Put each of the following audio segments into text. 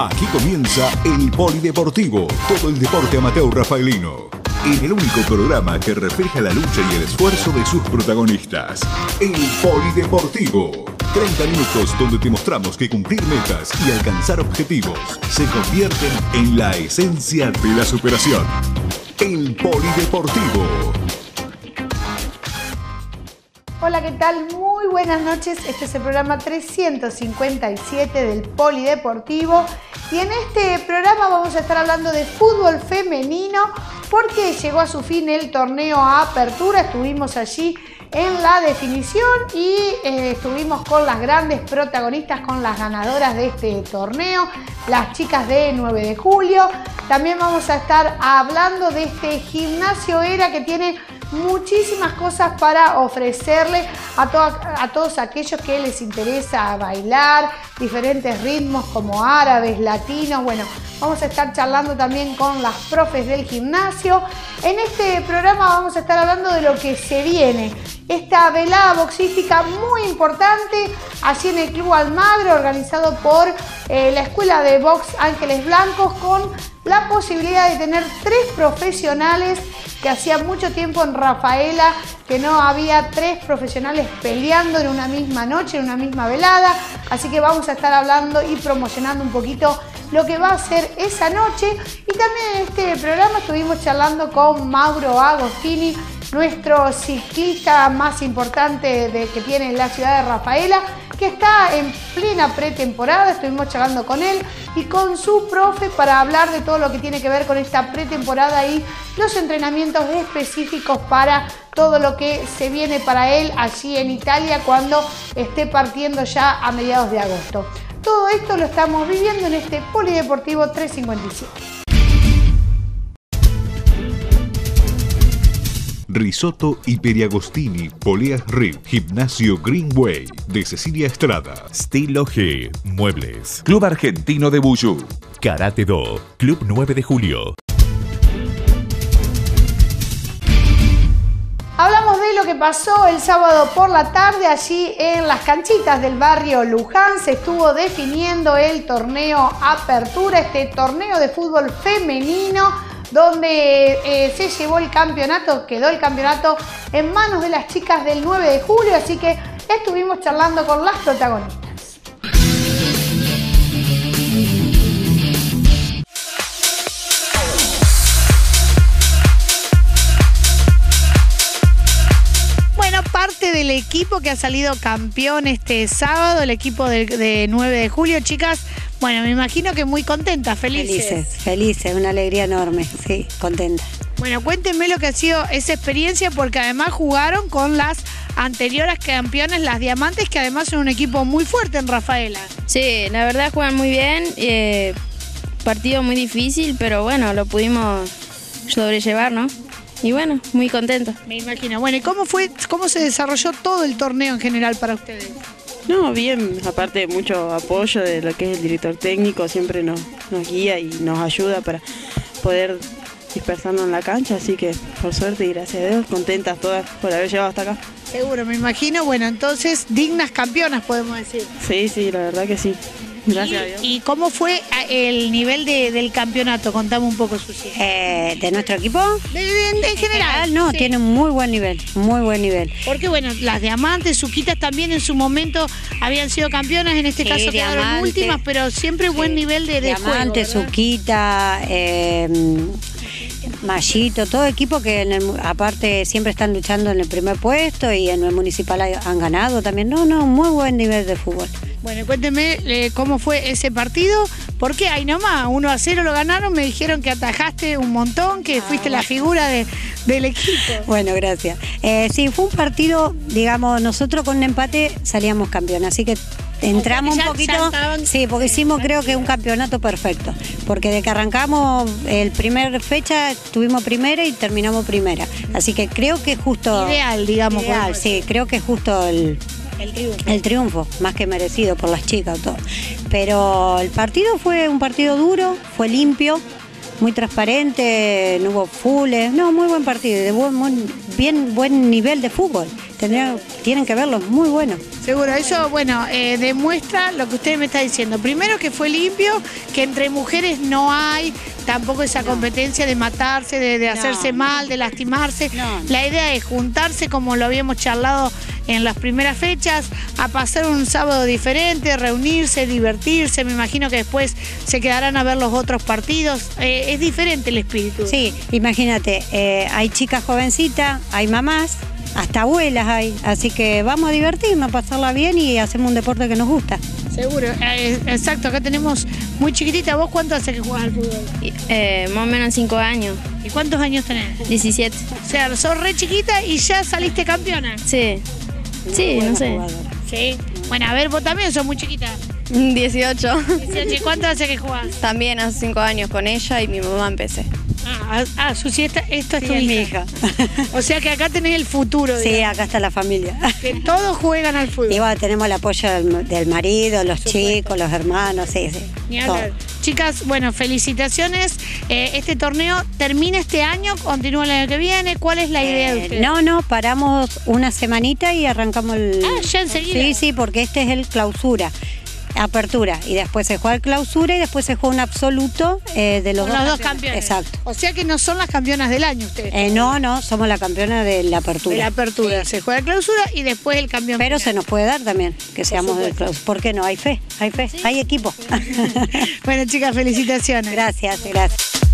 Aquí comienza el Polideportivo, todo el deporte amateur rafaelino. En el único programa que refleja la lucha y el esfuerzo de sus protagonistas. El Polideportivo. 30 minutos donde te mostramos que cumplir metas y alcanzar objetivos se convierten en la esencia de la superación. El Polideportivo. Hola, ¿qué tal? Muy buenas noches. Este es el programa 357 del Polideportivo. Y en este programa vamos a estar hablando de fútbol femenino porque llegó a su fin el torneo a apertura. Estuvimos allí en la definición y eh, estuvimos con las grandes protagonistas, con las ganadoras de este torneo, las chicas de 9 de julio. También vamos a estar hablando de este gimnasio ERA que tiene muchísimas cosas para ofrecerle a, a, todos aquellos que les interesa bailar, diferentes ritmos como árabes, latinos. Bueno, vamos a estar charlando también con las profes del gimnasio. En este programa vamos a estar hablando de lo que se viene. Esta velada boxística muy importante allí en el Club Almagro, organizado por eh, la Escuela de Box Ángeles Blancos, con la posibilidad de tener tres profesionales que hacía mucho tiempo en Rafaela que no había tres profesionales peleando en una misma noche, en una misma velada. Así que vamos a estar hablando y promocionando un poquito lo que va a ser esa noche. Y también en este programa estuvimos charlando con Mauro Agostini, nuestro ciclista más importante de, que tiene la ciudad de Rafaela, que está en plena pretemporada. Estuvimos charlando con él y con su profe para hablar de todo lo que tiene que ver con esta pretemporada y los entrenamientos específicos para todo lo que se viene para él allí en Italia cuando esté partiendo ya a mediados de agosto. Todo esto lo estamos viviendo en este Polideportivo 357. Risotto y Periagostini, Poleas Rib, Gimnasio Greenway, de Cecilia Estrada. Stilo G, Muebles. Club Argentino de Buyú. Karate Do, Club 9 de Julio. Hablamos de lo que pasó el sábado por la tarde allí en las canchitas del barrio Luján. Se estuvo definiendo el torneo Apertura, este torneo de fútbol femenino donde eh, se llevó el campeonato, quedó el campeonato en manos de las chicas del 9 de julio, así que estuvimos charlando con las protagonistas. Bueno, parte del equipo que ha salido campeón este sábado, el equipo de, de 9 de julio, chicas, bueno, me imagino que muy contentas, felices. Felices, felices, una alegría enorme, sí, contenta. Bueno, cuéntenme lo que ha sido esa experiencia, porque además jugaron con las anteriores campeones, las Diamantes, que además son un equipo muy fuerte en Rafaela. Sí, la verdad juegan muy bien, eh, partido muy difícil, pero bueno, lo pudimos sobrellevar, ¿no? Y bueno, muy contento. Me imagino. Bueno, ¿y cómo fue, cómo se desarrolló todo el torneo en general para ustedes? No, bien, aparte de mucho apoyo de lo que es el director técnico, siempre nos, nos guía y nos ayuda para poder dispersarnos en la cancha, así que por suerte y gracias a Dios, contentas todas por haber llegado hasta acá. Seguro, me imagino, bueno, entonces dignas campeonas podemos decir. Sí, sí, la verdad que sí. Gracias ¿Y, a Dios. ¿Y cómo fue el nivel de, del campeonato? Contame un poco, Susi. Eh, ¿De nuestro equipo? De, de- en general. no, sí. tiene un muy buen nivel, muy buen nivel. Porque bueno, las diamantes, Suquitas también en su momento habían sido campeonas, en este Sí, caso quedaron últimas, pero siempre buen nivel de, de Diamante, juego. Suquita, eh, Mallito, todo equipo que en el- aparte siempre están luchando en el primer puesto y en el municipal han ganado también. No, no, muy buen nivel de fútbol. Bueno, cuénteme eh, cómo fue ese partido. Porque ahí nomás, 1 a 0 lo ganaron, me dijeron que atajaste un montón, que fuiste la figura de- del equipo. Bueno, gracias. Eh, sí, fue un partido, digamos, nosotros con un empate salíamos campeón, así que entramos Ya- un poquito. estaban- sí, porque hicimos creo que un campeonato perfecto, porque de que arrancamos el primer fecha tuvimos primera y terminamos primera, así que creo que es justo. Ideal, digamos, Ideal, sí, creo que es justo el, El triunfo. el triunfo, más que merecido por las chicas todo. Pero el partido fue un partido duro, fue limpio, muy transparente, no hubo fules, no, muy buen partido, de buen, bien buen nivel de fútbol. Tendrían- tienen que verlo, muy bueno. Seguro, eso, bueno, eh, demuestra lo que usted me está diciendo. Primero que fue limpio, que entre mujeres no hay tampoco esa competencia de matarse, de, de No. hacerse mal, de lastimarse. No. La idea es juntarse, como lo habíamos charlado en las primeras fechas, a pasar un sábado diferente, reunirse, divertirse. Me imagino que después se quedarán a ver los otros partidos. Eh, es diferente el espíritu. Sí, imagínate, eh, hay chicas jovencitas, hay mamás, hasta abuelas hay, así que vamos a divertirnos, pasarla bien y hacemos un deporte que nos gusta. Seguro, Eh, exacto. Acá tenemos muy chiquitita. ¿Vos cuánto hace que jugás al fútbol? Eh, más o menos 5 años, ¿Y cuántos años tenés? 17. O sea, sos re chiquita y ya saliste campeona. Sí, sí, no sé. jugadora. Sí. Bueno, a ver, vos también sos muy chiquita. 18. 18, ¿y ¿Cuánto hace que jugás? También hace 5 años con ella y mi mamá empecé. Ah, ah Susi, esta, esto es Sí, tu es mi hija. hija. O sea que acá tenés el futuro. Sí, digamos, acá está la familia. Que todos juegan al fútbol. Y bueno, tenemos el apoyo del, del marido, los chicos, los hermanos, sí, sí. Chicas, bueno, felicitaciones. Eh, este torneo termina este año, continúa el año que viene. ¿Cuál es la idea de Eh, ustedes? no, no, paramos una semanita y arrancamos el. Ah, ya enseguida. Sí, sí, porque este es el clausura. Apertura. Y después se juega el clausura y después se juega un absoluto eh, de los, Con los dos campeones. Exacto. O sea que no son las campeonas del año ustedes. Eh, no, no, somos la campeona de la apertura. de la apertura. Se juega clausura y después el campeón. Pero se nos puede dar también que seamos del clausura. ¿Por qué no? Hay fe, hay fe, hay equipo. Bueno, chicas, felicitaciones. gracias, gracias.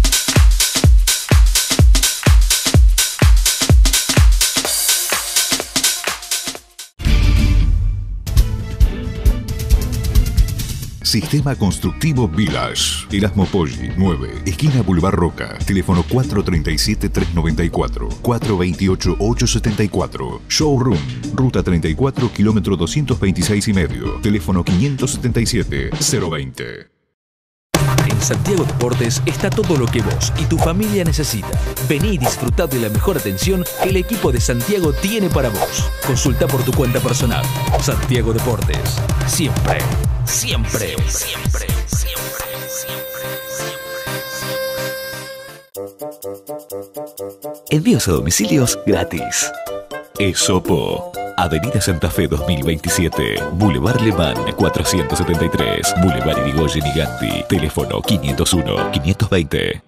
Sistema Constructivo Village. Erasmo Poggi, 9. Esquina Boulevard Roca. Teléfono 437-394. 428-874. Showroom. Ruta 34, kilómetro 226 y medio. Teléfono 577-020. En Santiago Deportes está todo lo que vos y tu familia necesita. Vení y disfrutá de la mejor atención que el equipo de Santiago tiene para vos. Consulta por tu cuenta personal. Santiago Deportes. Siempre, siempre, siempre, siempre, Envíos a domicilios gratis. Esopo. Avenida Santa Fe 2027, Boulevard Le Mans 473, Boulevard Irigoyen y Gandhi, teléfono 501-520.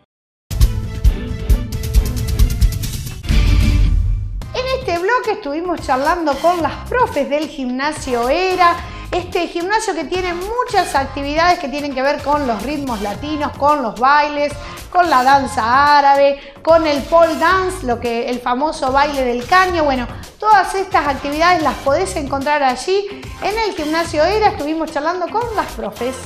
En este bloque estuvimos charlando con las profes del gimnasio ERA, este gimnasio que tiene muchas actividades que tienen que ver con los ritmos latinos, con los bailes, con la danza árabe, con el pole dance, lo que el famoso baile del caño. Bueno, todas estas actividades las podés encontrar allí en el gimnasio ERA. Estuvimos charlando con las profes.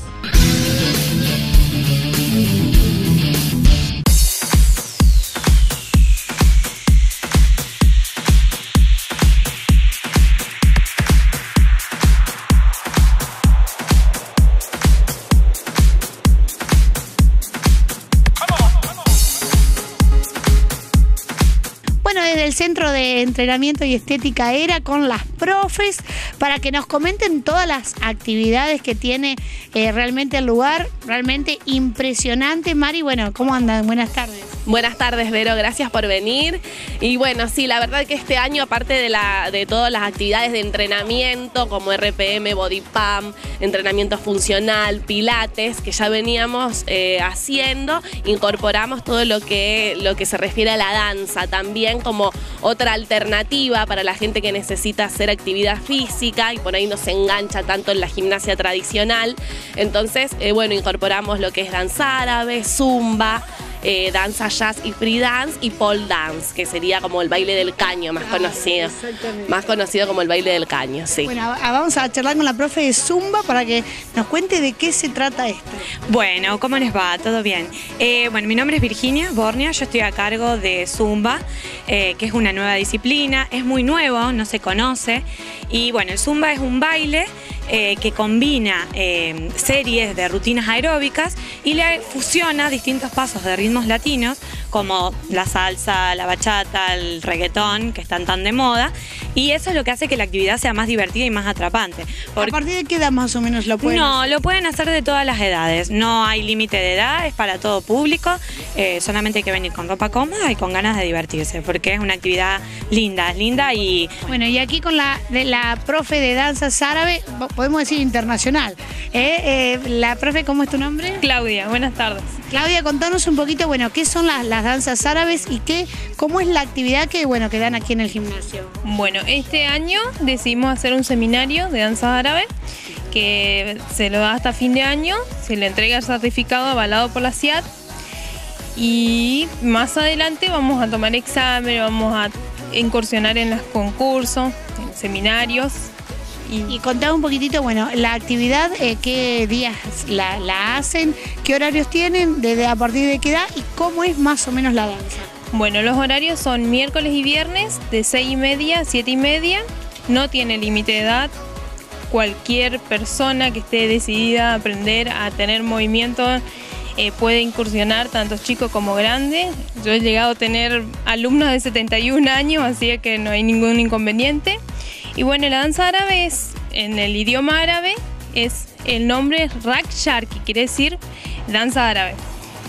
Centro de Entrenamiento y Estética ERA con las profes para que nos comenten todas las actividades que tiene eh, realmente el lugar. Realmente impresionante. Mari, bueno, ¿cómo andan? Buenas tardes. Buenas tardes, Vero, gracias por venir. Y bueno, sí, la verdad que este año, aparte de, la, de todas las actividades de entrenamiento, como RPM, Body Pump, entrenamiento funcional, pilates, que ya veníamos eh, haciendo, incorporamos todo lo que, lo que se refiere a la danza también como otra alternativa para la gente que necesita hacer actividad física y por ahí no se engancha tanto en la gimnasia tradicional. Entonces, eh, bueno, incorporamos lo que es danza árabe, zumba, eh, danza jazz y free dance y pole dance, que sería como el baile del caño más conocido. exactamente. Más conocido como el baile del caño, sí. Bueno, a- vamos a charlar con la profe de Zumba para que nos cuente de qué se trata esto. Bueno, ¿cómo les va? ¿Todo bien? Eh, bueno, mi nombre es Virginia Bornia, yo estoy a cargo de Zumba, eh, que es una nueva disciplina, es muy nuevo, no se conoce, y bueno, el Zumba es un baile eh, que combina eh, series de rutinas aeróbicas y le fusiona distintos pasos de ritmos latinos como la salsa, la bachata, el reggaetón, que están tan de moda. Y eso es lo que hace que la actividad sea más divertida y más atrapante. ¿A partir de qué edad más o menos lo pueden No, hacer? lo pueden hacer de todas las edades. No hay límite de edad, es para todo público. Eh, solamente hay que venir con ropa cómoda y con ganas de divertirse, porque es una actividad linda, es linda y Bueno, y aquí con la, de la profe de danzas árabe, podemos decir internacional. ¿eh? Eh, la profe, ¿cómo es tu nombre? Claudia, buenas tardes. Claudia, contanos un poquito, bueno, qué son las, las danzas árabes y qué, cómo es la actividad que, bueno, que dan aquí en el gimnasio. Bueno, este año decidimos hacer un seminario de danza árabe que se lo da hasta fin de año, se le entrega el certificado avalado por la CIAT y más adelante vamos a tomar examen, vamos a incursionar en los concursos, en seminarios. Y contá un poquitito, bueno, la actividad, eh, qué días la, hacen, qué horarios tienen, desde a partir de qué edad y cómo es más o menos la danza. Bueno, los horarios son miércoles y viernes de 6 y media a 7 y media. No tiene límite de edad. Cualquier persona que esté decidida a aprender a tener movimiento eh, puede incursionar, tanto chico como grande. Yo he llegado a tener alumnos de 71 años, así que no hay ningún inconveniente. Y bueno, la danza árabe es, en el idioma árabe, es el nombre Rak Sharki, quiere decir danza árabe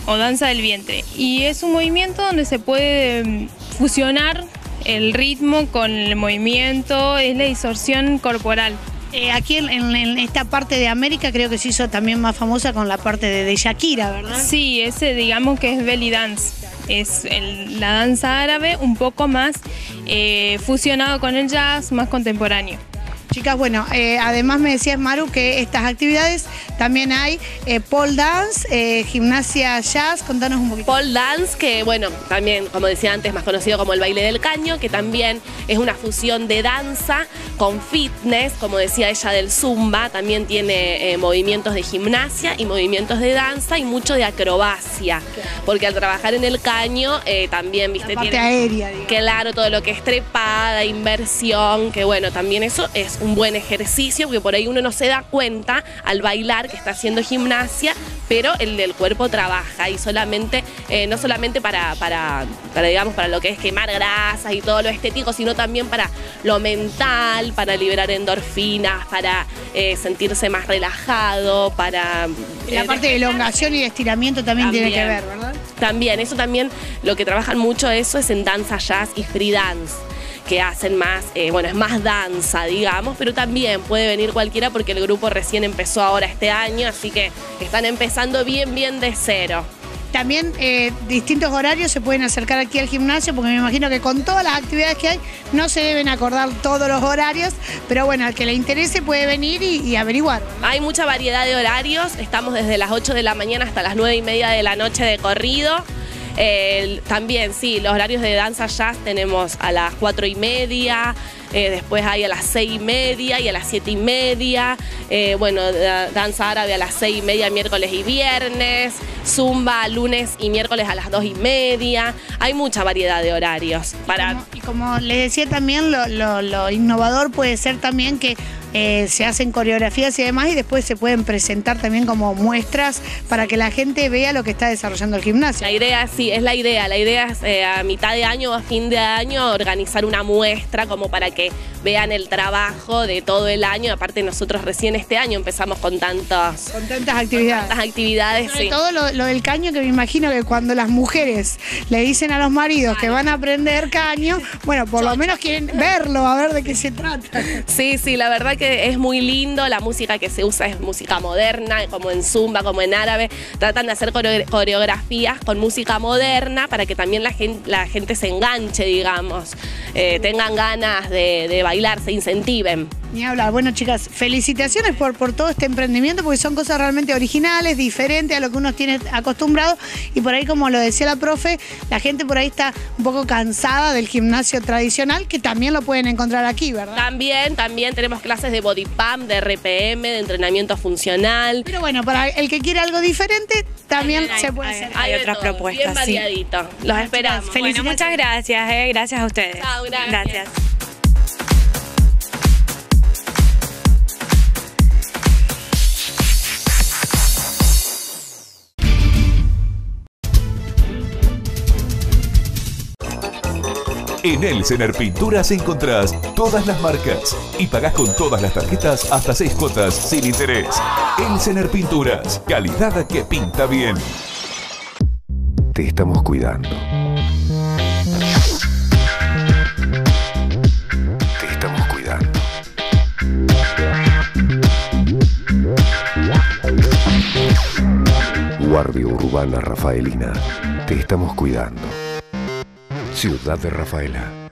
o danza del vientre. Y es un movimiento donde se puede mm, fusionar el ritmo con el movimiento, es la distorsión corporal. Eh, aquí en, en- en esta parte de América creo que se hizo también más famosa con la parte de, de Shakira, ¿verdad? Sí, ese digamos que es belly dance. Es el- la danza árabe un poco más eh, fusionado con el jazz, más contemporáneo. Chicas, bueno, eh, además me decías, Maru, que estas actividades también hay eh, pole dance, eh, gimnasia jazz, contanos un poquito. Pole dance, que bueno, también, como decía antes, más conocido como el baile del caño, que también es una fusión de danza con fitness, como decía ella del zumba, también tiene eh, movimientos de gimnasia y movimientos de danza y mucho de acrobacia, porque al trabajar en el caño también, viste, parte tiene... aérea, digamos. Claro, todo lo que es trepada, inversión, que bueno, también eso es un buen ejercicio, porque por ahí uno no se da cuenta al bailar que está haciendo gimnasia, pero el del cuerpo trabaja y solamente, eh, no solamente para, para, para, digamos, para lo que es quemar grasas y todo lo estético, sino también para lo mental, para liberar endorfinas, para eh, sentirse más relajado, para... La eh, parte de elongación y de estiramiento también, tiene que También. ver, ¿verdad? También, eso también, lo que trabajan mucho eso es en danza jazz y free dance, que hacen más, eh, bueno, es más danza, digamos, pero también puede venir cualquiera porque el grupo recién empezó ahora este año, así que están empezando bien, bien de cero. También eh, distintos horarios se pueden acercar aquí al gimnasio, porque me imagino que con todas las actividades que hay no se deben acordar todos los horarios, pero bueno, al que le interese puede venir y, y averiguar. Hay mucha variedad de horarios, estamos desde las 8 de la mañana hasta las 9 y media de la noche de corrido. Eh, también, sí, los horarios de danza jazz tenemos a las 4 y media, eh, después hay a las 6 y media y a las 7 y media. Eh, bueno, da- danza árabe a las 6 y media miércoles y viernes, zumba lunes y miércoles a las 2 y media. Hay mucha variedad de horarios. Para, Y como les decía también, lo, lo- lo innovador puede ser también que eh, se hacen coreografías y demás y después se pueden presentar también como muestras para que la gente vea lo que está desarrollando el gimnasio. La idea, sí, es la idea. La idea es eh, a mitad de año o a fin de año organizar una muestra como para que vean el trabajo de todo el año. Aparte nosotros recién este año empezamos con tantas, Con tantas actividades. tantas actividades. Sobre sí. todo lo, lo del caño, que me imagino que cuando las mujeres le dicen a los maridos que van a aprender caño, bueno, por lo menos quieren verlo, a ver de qué se trata. Sí, sí, la verdad que es muy lindo. La música que se usa es música moderna, como en zumba, como en árabe. Tratan de hacer coreo- coreografías con música moderna para que también la gente, se enganche, digamos, eh, tengan ganas de bailar, se incentiven. Ni hablar. Bueno, chicas, felicitaciones por, por todo este emprendimiento, porque son cosas realmente originales, diferentes a lo que uno tiene acostumbrado. Y por ahí, como lo decía la profe, la gente por ahí está un poco cansada del gimnasio tradicional, que también lo pueden encontrar aquí, ¿verdad? También, también tenemos clases de body pump, de RPM, de entrenamiento funcional. Pero bueno, para el que quiera algo diferente, también Hay- se puede hay- hacer. hay otras todo, propuestas, Bien sí. variadito. Los esperamos. Bueno, muchas gracias, eh, gracias a ustedes. Chao, gracias. gracias. En Elsener Pinturas encontrás todas las marcas y pagás con todas las tarjetas hasta seis cuotas sin interés. Elsener Pinturas, calidad que pinta bien. Te estamos cuidando. Te estamos cuidando. Guardia Urbana Rafaelina. Te estamos cuidando. Ciudad de Rafaela.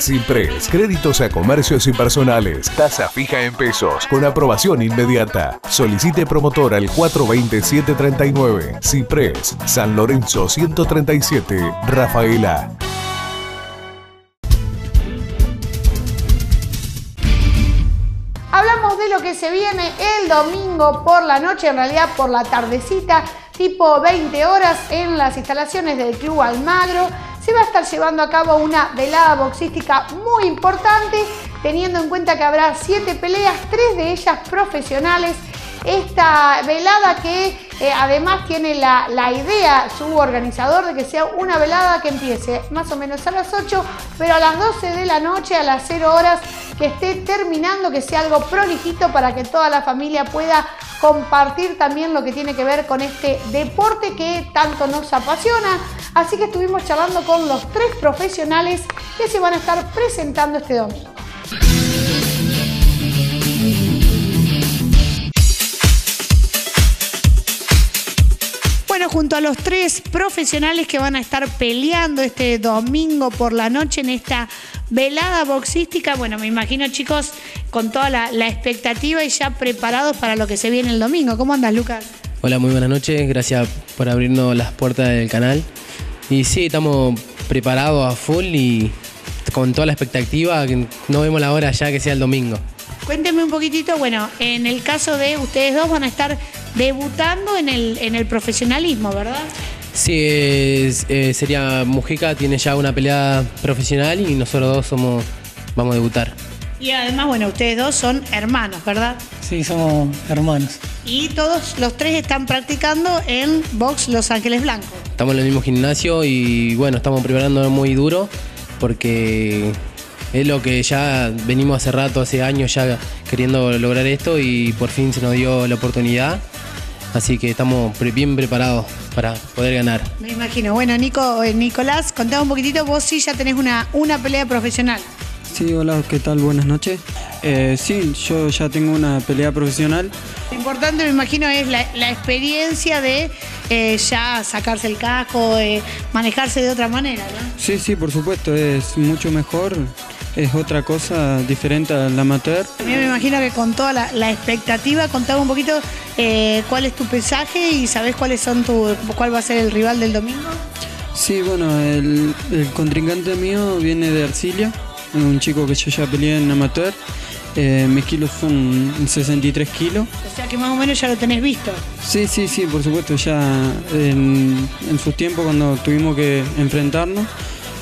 Cipres, créditos a comercios y personales. Tasa fija en pesos, con aprobación inmediata. Solicite promotor al 420-739. Cipres, San Lorenzo 137, Rafaela. Se viene el domingo por la noche, en realidad por la tardecita, tipo 20 horas en las instalaciones del Club Almagro. Se va a estar llevando a cabo una velada boxística muy importante, teniendo en cuenta que habrá 7 peleas, 3 de ellas profesionales. Esta velada que eh, además tiene la, la idea su organizador de que sea una velada que empiece más o menos a las 8, pero a las 12 de la noche, a las 0 horas, que esté terminando, que sea algo prolijito para que toda la familia pueda compartir también lo que tiene que ver con este deporte que tanto nos apasiona. Así que estuvimos charlando con los tres profesionales que se van a estar presentando este domingo. Bueno, junto a los tres profesionales que van a estar peleando este domingo por la noche en esta velada boxística, bueno, me imagino chicos con toda la, expectativa y ya preparados para lo que se viene el domingo. ¿Cómo andas, Lucas? Hola, muy buenas noches. Gracias por abrirnos las puertas del canal. Y sí, estamos preparados a full y con toda la expectativa. No vemos la hora ya que sea el domingo. Cuéntenme un poquitito, bueno, en el caso de ustedes dos van a estar debutando en el, en el profesionalismo, ¿verdad? Sí, es- eh, sería Mujica, tiene ya una pelea profesional y nosotros dos somos, vamos a debutar. Y además, bueno, ustedes dos son hermanos, ¿verdad? Sí, somos hermanos. Y todos los tres están practicando en Box Los Ángeles Blancos. Estamos en el mismo gimnasio y bueno, estamos preparando muy duro porque es lo que ya venimos hace rato, hace años ya queriendo lograr esto y por fin se nos dio la oportunidad. Así que estamos pre- bien preparados para poder ganar. Me imagino. Bueno, Nico, eh, Nicolás, contame un poquitito, vos sí ya tenés una, una pelea profesional. Sí, hola, ¿qué tal? Buenas noches. Eh, sí, yo ya tengo una pelea profesional. Lo importante, me imagino, es la, la experiencia de eh, ya sacarse el casco, de manejarse de otra manera, ¿no? Sí, sí, por supuesto, es mucho mejor, es otra cosa diferente al amateur. También me imagino que con toda la, la expectativa, contame un poquito eh, cuál es tu pesaje y sabés cuáles son tu, cuál va a ser el rival del domingo. Sí, bueno, el, el contrincante mío viene de Arcilia, un chico que yo ya peleé en amateur. Eh, mis kilos son 63 kilos. O sea que más o menos ya lo tenés visto. Sí, sí, sí, por supuesto, ya en, en sus tiempos cuando tuvimos que enfrentarnos,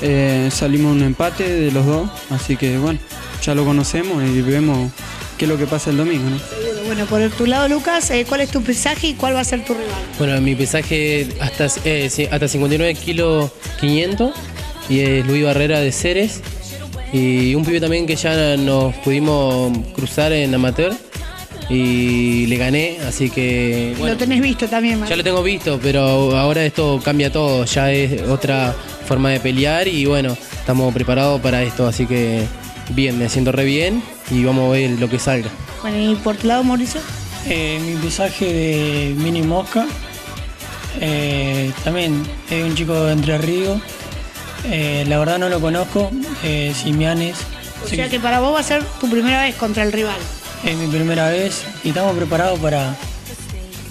eh, salimos un empate de los dos, así que bueno, ya lo conocemos y vemos qué es lo que pasa el domingo, ¿no? Seguro. Bueno, por tu lado, Lucas, eh, ¿cuál es tu pesaje y cuál va a ser tu rival? Bueno, mi pesaje hasta, eh, sí, hasta 59 kilos 500 y es Luis Barrera de Ceres. Y un pibe también que ya nos pudimos cruzar en amateur y le gané, así que bueno, Lo tenés visto también, ya lo tengo visto, pero ahora esto cambia todo, ya es otra forma de pelear y bueno, estamos preparados para esto, así que bien, me siento re bien y vamos a ver lo que salga. Bueno, y por tu lado, Mauricio. Eh, mi pesaje de Mini Mosca. eh, también es un chico de Entre Ríos. Eh, la verdad no lo conozco. Eh, Simianes. O sea que para vos va a ser tu primera vez contra el rival. Es mi primera vez y estamos preparados para,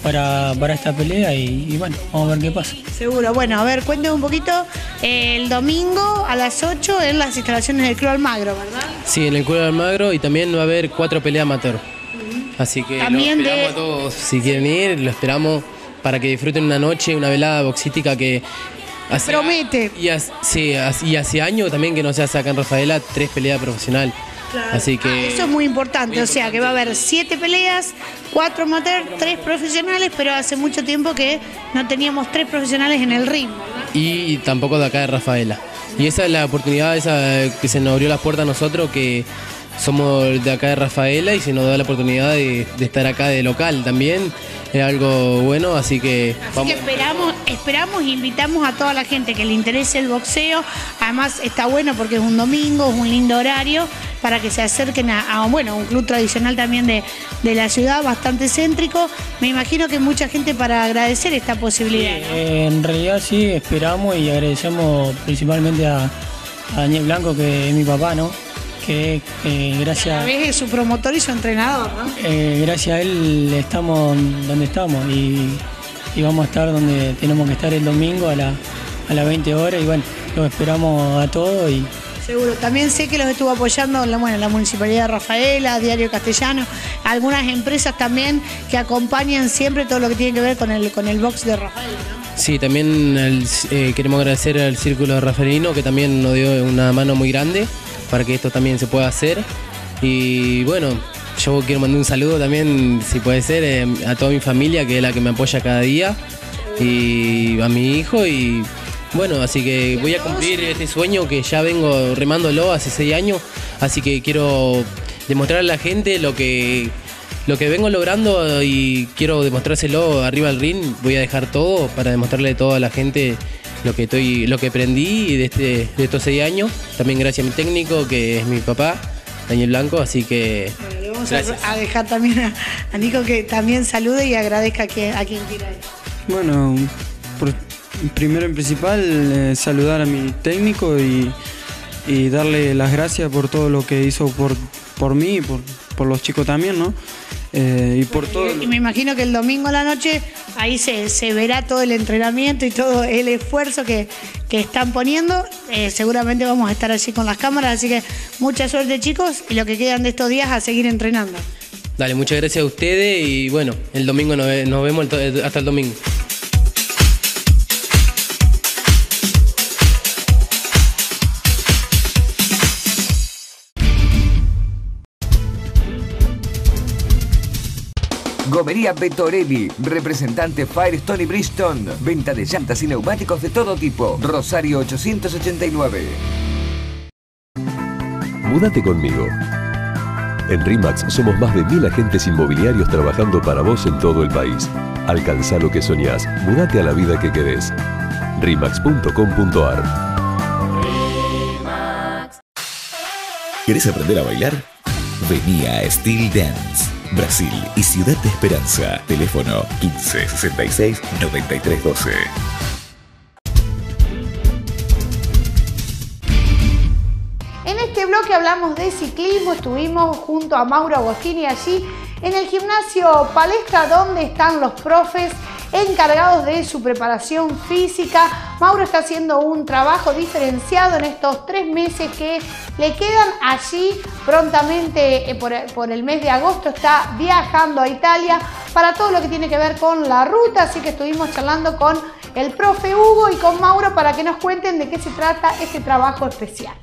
para, para esta pelea y, y bueno, vamos a ver qué pasa. Seguro. Bueno, a ver, cuéntame un poquito. eh, el domingo a las 8 en las instalaciones del Club Almagro, ¿verdad? Sí, en el Club Almagro y también va a haber cuatro peleas amateur. Así que También lo de- esperamos a todos. Si quieren ir, lo esperamos para que disfruten una noche, una velada boxística que hace, Promete. y hace, sí, hace- y hace años también que no se hace acá en Rafaela tres peleas Así que Eso es muy importante, o sea que va a haber siete peleas, cuatro amateur, tres profesionales, pero hace mucho tiempo que no teníamos tres profesionales en el ring. y tampoco de acá de Rafaela. Y esa es la oportunidad esa que se nos abrió las puertas a nosotros, que somos de acá de Rafaela y se nos da la oportunidad de, de estar acá de local también. Es algo bueno, así que Así que esperamos, esperamos e invitamos a toda la gente que le interese el boxeo. Además está bueno porque es un domingo, es un lindo horario para que se acerquen a, a, bueno, un club tradicional también de, de la ciudad, bastante céntrico. Me imagino que mucha gente para agradecer esta posibilidad. ¿no? Eh, en realidad sí, esperamos y agradecemos principalmente a, a Daniel Blanco, que es mi papá, ¿no? Que eh, A gracias, través de su promotor y su entrenador, ¿no? eh, gracias a él estamos donde estamos y, y vamos a estar donde tenemos que estar el domingo a, la, a las 20 horas y bueno, los esperamos a todos y Seguro. También sé que los estuvo apoyando bueno, la Municipalidad de Rafaela, Diario Castellano, algunas empresas también que acompañan siempre todo lo que tiene que ver con el, con el box de Rafael. ¿no? Sí, también eh, queremos agradecer al Círculo de Rafaelino que también nos dio una mano muy grande para que esto también se pueda hacer. Y bueno, yo quiero mandar un saludo también, si puede ser, eh, a toda mi familia que es la que me apoya cada día y a mi hijo y bueno, así que voy a cumplir este sueño que ya vengo remándolo hace seis años, así que quiero demostrar a la gente lo que lo que vengo logrando y quiero demostrárselo arriba del ring, voy a dejar todo para demostrarle a toda la gente lo que estoy, lo que aprendí de, este, de estos seis años. También gracias a mi técnico, que es mi papá, Daniel Blanco, así que Le vamos Gracias. a, a dejar también a, a Nico que también salude y agradezca a quien, a quien quiera. ir. Bueno, por- primero en principal, eh, saludar a mi técnico y, y darle las gracias por todo lo que hizo por, por mí y por, por los chicos también, ¿no? Eh, y por todo. Y me imagino que el domingo a la noche ahí se, se verá todo el entrenamiento y todo el esfuerzo que, que están poniendo. Eh, seguramente vamos a estar allí con las cámaras, así que mucha suerte chicos y lo que quedan de estos días a seguir entrenando. dale, muchas gracias a ustedes y bueno, el domingo nos, nos vemos hasta el domingo. Gomería Betorelli, representante Firestone y Bridgestone. Venta de llantas y neumáticos de todo tipo. Rosario 889. Múdate conmigo. En RIMAX somos más de mil agentes inmobiliarios trabajando para vos en todo el país. Alcanza lo que soñás. Múdate a la vida que querés. RIMAX.com.ar ¿Querés aprender a bailar? Vení a Steel Dance. Brasil y Ciudad de Esperanza. Teléfono 15 66 93 12. En este bloque hablamos de ciclismo, estuvimos junto a Mauro Agostini allí en el gimnasio Palestra donde están los profes encargados de su preparación física. Mauro está haciendo un trabajo diferenciado en estos tres meses que le quedan allí. Prontamente eh, por, por el mes de agosto está viajando a Italia para todo lo que tiene que ver con la ruta, así que estuvimos charlando con el profe Hugo y con Mauro para que nos cuenten de qué se trata este trabajo especial.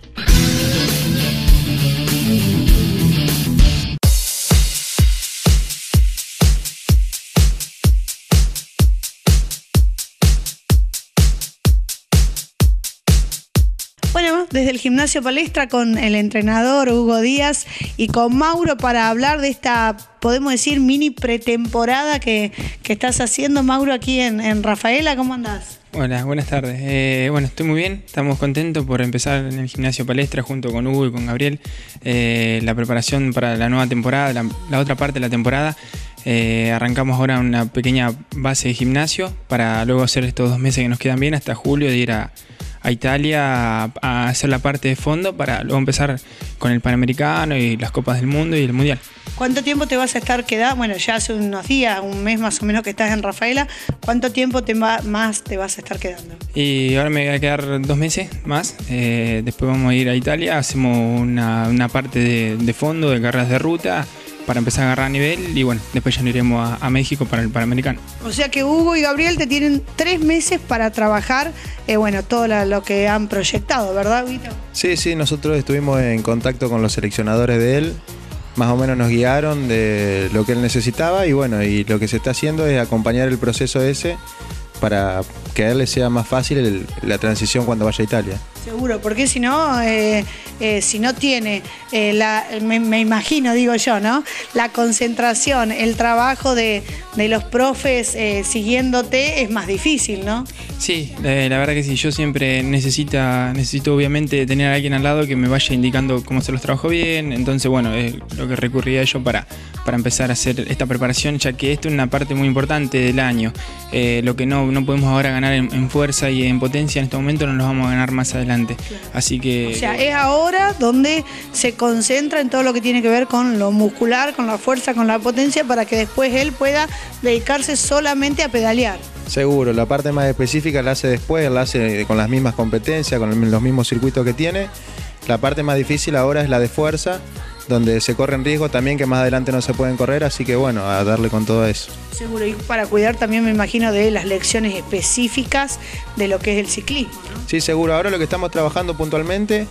Bueno, desde el gimnasio palestra con el entrenador Hugo Díaz y con Mauro para hablar de esta, podemos decir, mini pretemporada que, estás haciendo, Mauro, aquí en, Rafaela. ¿Cómo andás? Hola, buenas tardes. Eh, bueno, estoy muy bien, estamos contentos por empezar en el gimnasio palestra junto con Hugo y con Gabriel eh, la preparación para la nueva temporada, la, la otra parte de la temporada. Eh, arrancamos ahora una pequeña base de gimnasio para luego hacer estos dos meses que nos quedan bien hasta julio de ir a, a Italia a, hacer la parte de fondo para luego empezar con el Panamericano y las Copas del Mundo y el Mundial. ¿Cuánto tiempo te vas a estar quedando? Bueno, ya hace unos días, un mes más o menos que estás en Rafaela. ¿Cuánto tiempo te va- más te vas a estar quedando? Y ahora me voy a quedar dos meses más. eh, después vamos a ir a Italia. Hacemos una, una parte de, de fondo, de carreras de ruta. Para empezar a agarrar nivel y bueno, después ya nos iremos a, a México para el Panamericano. O sea que Hugo y Gabriel te tienen tres meses para trabajar, eh, bueno, todo la- lo que han proyectado, ¿verdad, Vito? Sí, sí, nosotros estuvimos en contacto con los seleccionadores de él, más o menos nos guiaron de lo que él necesitaba y bueno, y lo que se está haciendo es acompañar el proceso ese para que a él le sea más fácil el- la transición cuando vaya a Italia. Seguro, porque si no, eh, eh, si no tiene, eh, la, me, me imagino, digo yo, ¿no? La concentración, el trabajo de, de los profes eh, siguiéndote es más difícil, ¿no? Sí, eh, la verdad que sí, yo siempre necesita, necesito obviamente tener a alguien al lado que me vaya indicando cómo hacer los trabajos bien, entonces bueno, es lo que recurría yo para, para empezar a hacer esta preparación, ya que esto es una parte muy importante del año. Eh, lo que no, no podemos ahora ganar en, en fuerza y en potencia en este momento no lo vamos a ganar más adelante. Así que... O sea, es ahora donde se concentra en todo lo que tiene que ver con lo muscular, con la fuerza, con la potencia, para que después él pueda dedicarse solamente a pedalear. Seguro, la parte más específica la hace después, la hace con las mismas competencias, con los mismos circuitos que tiene. La parte más difícil ahora es la de fuerza, donde se corren riesgos también que más adelante no se pueden correr, así que bueno, a darle con todo eso. Seguro, y para cuidar también me imagino de las lecciones específicas de lo que es el ciclismo. Sí, seguro. Ahora lo que estamos trabajando puntualmente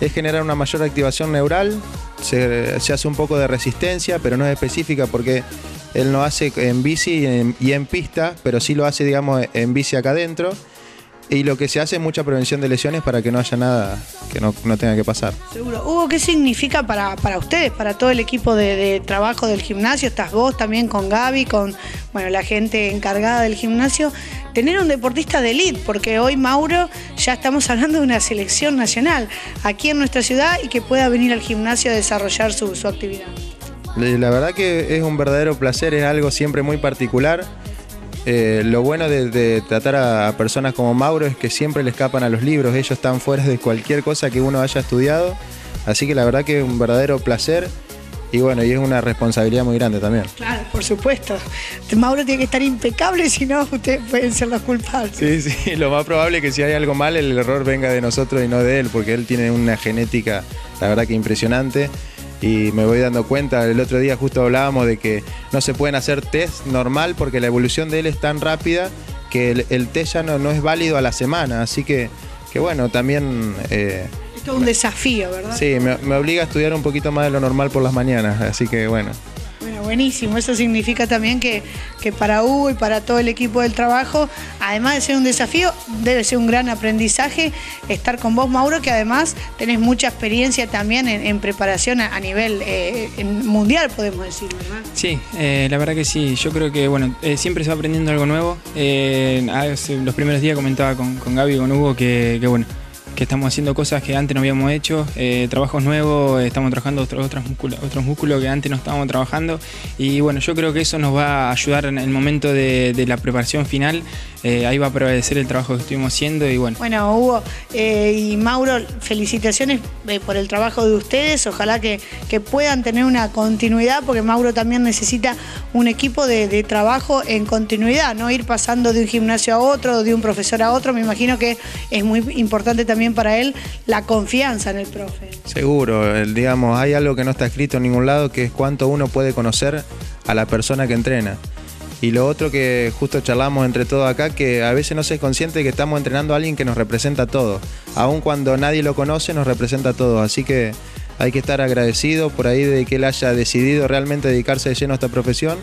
es generar una mayor activación neural. Se, se hace un poco de resistencia, pero no es específica porque él no hace en bici y en, y en pista, pero sí lo hace, digamos, en bici acá adentro. Y lo que se hace es mucha prevención de lesiones para que no haya nada que no, no tenga que pasar. Seguro. Hugo, ¿qué significa para, para ustedes, para todo el equipo de, de trabajo del gimnasio? Estás vos también con Gaby, con bueno, la gente encargada del gimnasio, tener un deportista de elite, porque hoy Mauro ya estamos hablando de una selección nacional aquí en nuestra ciudad y que pueda venir al gimnasio a desarrollar su, su actividad. La verdad que es un verdadero placer, es algo siempre muy particular. Eh, lo bueno de, de tratar a, a personas como Mauro es que siempre le escapan a los libros, ellos están fuera de cualquier cosa que uno haya estudiado, así que la verdad que es un verdadero placer y bueno, y es una responsabilidad muy grande también. Claro, por supuesto. Mauro tiene que estar impecable, si no, ustedes pueden ser los culpables. Sí, sí, lo más probable es que si hay algo mal el error venga de nosotros y no de él, porque él tiene una genética, la verdad que impresionante. Y me voy dando cuenta, el otro día justo hablábamos de que no se pueden hacer test normal porque la evolución de él es tan rápida que el, el test ya no, no es válido a la semana. Así que, que bueno, también eh, Esto es un desafío, ¿verdad? sí, me, me obliga a estudiar un poquito más de lo normal por las mañanas. Así que bueno. Buenísimo. Eso significa también que, que para Hugo y para todo el equipo del trabajo, además de ser un desafío, debe ser un gran aprendizaje estar con vos, Mauro, que además tenés mucha experiencia también en, preparación a, nivel eh, mundial, podemos decir, ¿verdad? Sí, eh, la verdad que sí. Yo creo que bueno, eh, siempre se va aprendiendo algo nuevo. Los primeros días comentaba con, con Gaby y con Hugo que, bueno, que estamos haciendo cosas que antes no habíamos hecho, eh, trabajos nuevos, eh, estamos trabajando otros, otros, músculos, otros músculos que antes no estábamos trabajando. Y bueno, yo creo que eso nos va a ayudar en el momento de, de la preparación final. Eh, ahí va a prevalecer el trabajo que estuvimos haciendo y bueno. Bueno, Hugo eh, y Mauro, felicitaciones eh, por el trabajo de ustedes. Ojalá que, que puedan tener una continuidad, porque Mauro también necesita un equipo de, de trabajo en continuidad, no ir pasando de un gimnasio a otro, de un profesor a otro. Me imagino que es muy importante también para él la confianza en el profe. Seguro, digamos, hay algo que no está escrito en ningún lado, que es cuánto uno puede conocer a la persona que entrena. Y lo otro que justo charlamos entre todos acá, que a veces no se es consciente de que estamos entrenando a alguien que nos representa a todos. Aun cuando nadie lo conoce, nos representa a todos. Así que hay que estar agradecido por ahí de que él haya decidido realmente dedicarse de lleno a esta profesión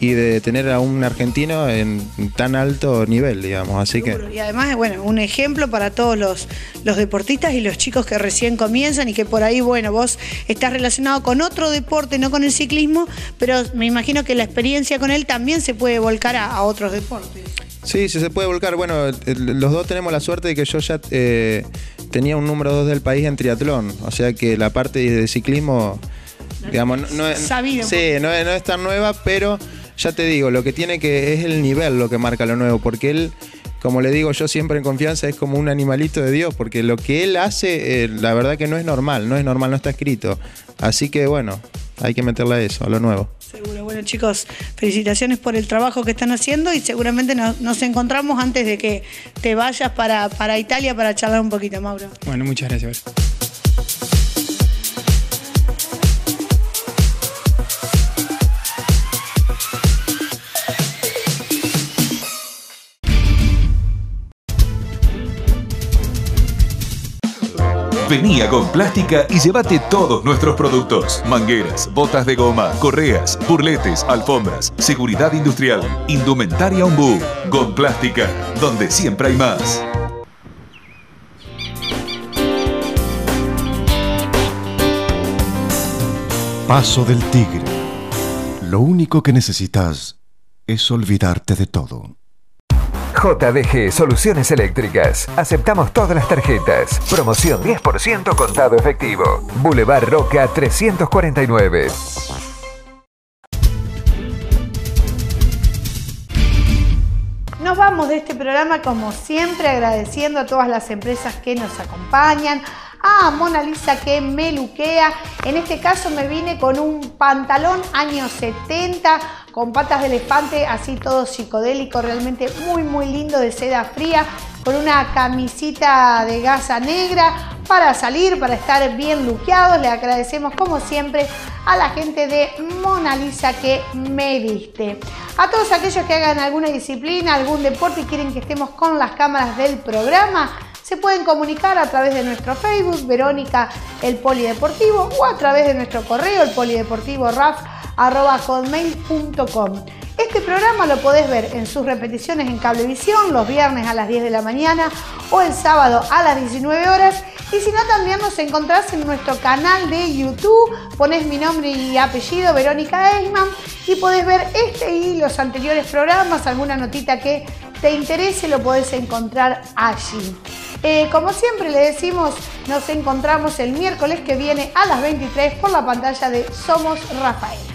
y de tener a un argentino en tan alto nivel, digamos. Así que... Y además, bueno, un ejemplo para todos los, los deportistas y los chicos que recién comienzan y que por ahí, bueno, vos estás relacionado con otro deporte, no con el ciclismo, pero me imagino que la experiencia con él también se puede volcar a, a otros deportes. Sí, sí se puede volcar. Bueno, los dos tenemos la suerte de que yo ya eh, tenía un número dos del país en triatlón. O sea que la parte de ciclismo, digamos, no, no es, Sabido. sí, no, no es tan nueva, pero ya te digo, lo que tiene que es el nivel lo que marca lo nuevo, porque él, como le digo yo siempre en confianza, es como un animalito de Dios, porque lo que él hace, eh, la verdad que no es normal, no es normal, no está escrito. Así que bueno, hay que meterle a eso, a lo nuevo. Seguro, bueno chicos, felicitaciones por el trabajo que están haciendo y seguramente nos, nos encontramos antes de que te vayas para, para Italia para charlar un poquito, Mauro. Bueno, muchas gracias. Vení a Plástica y llévate todos nuestros productos. Mangueras, botas de goma, correas, burletes, alfombras, seguridad industrial, indumentaria Umbu. Plástica, donde siempre hay más. Paso del Tigre. Lo único que necesitas es olvidarte de todo. JDG Soluciones Eléctricas. Aceptamos todas las tarjetas. Promoción 10% contado efectivo. Boulevard Roca 349. Nos vamos de este programa como siempre agradeciendo a todas las empresas que nos acompañan, a Mona Lisa que me luquea. En este caso me vine con un pantalón años 70 con patas de elefante, así todo psicodélico, realmente muy muy lindo de seda fría, con una camisita de gasa negra para salir, para estar bien luqueados. Le agradecemos como siempre a la gente de Mona Lisa que me viste. A todos aquellos que hagan alguna disciplina, algún deporte y quieren que estemos con las cámaras del programa, se pueden comunicar a través de nuestro Facebook, Verónica el Polideportivo, o a través de nuestro correo, el polideportivo raf. Este programa lo podés ver en sus repeticiones en Cablevisión los viernes a las 10 de la mañana o el sábado a las 19 horas. Y si no, también nos encontrás en nuestro canal de YouTube. Pones mi nombre y apellido, Verónica Eisman, y podés ver este y los anteriores programas. Alguna notita que te interese lo podés encontrar allí. Eh, como siempre le decimos, nos encontramos el miércoles que viene a las 23 por la pantalla de Somos Rafael.